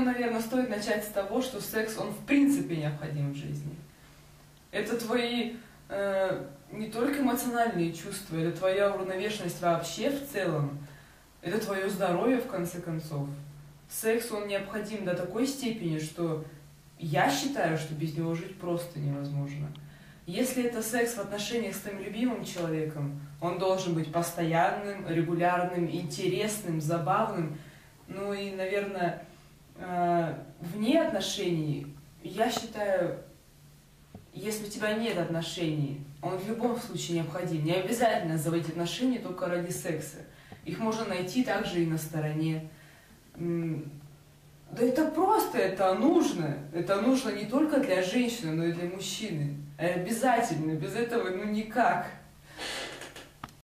Ну, наверное, стоит начать с того, что секс, он в принципе необходим в жизни. Это твои э, не только эмоциональные чувства, это твоя уравновешенность вообще в целом. Это твое здоровье, в конце концов. Секс, он необходим до такой степени, что я считаю, что без него жить просто невозможно. Если это секс в отношениях с твоим любимым человеком, он должен быть постоянным, регулярным, интересным, забавным. Ну и, наверное, вне отношений, я считаю, если у тебя нет отношений, он в любом случае необходим. Не обязательно заводить отношения только ради секса. Их можно найти также и на стороне. Да это просто, это нужно. Это нужно не только для женщины, но и для мужчины. Обязательно, без этого ну никак.